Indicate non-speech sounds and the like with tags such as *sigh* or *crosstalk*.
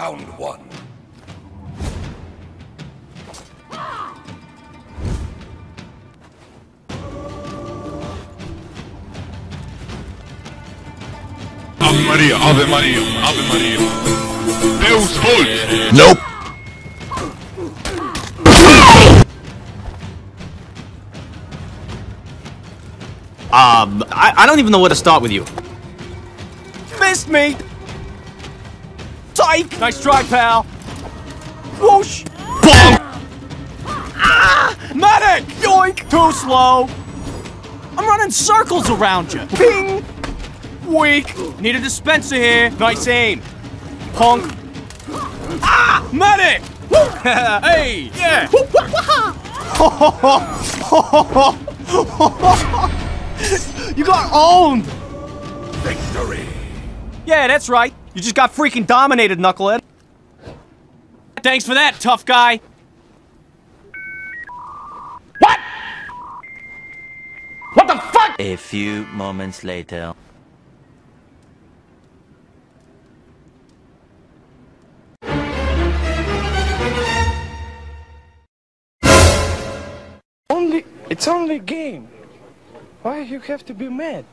Round one. Ave Maria, Ave Maria, Ave Maria. Deus volt! Nope. Um, I, I don't even know where to start with you. Missed me! Psych! Nice try, pal! Whoosh! Bonk! Ah! Medic! Yoink! Too slow! I'm running circles around you! Ping! Weak! Need a dispenser here! Nice aim! Punk! Ah! Medic! *laughs* hey! Yeah! *laughs* you got owned! Victory. Yeah, that's right. You just got freaking dominated, Knucklehead. Thanks for that, tough guy. What? What the fuck? A few moments later. Only, it's only a game. Why you have to be mad?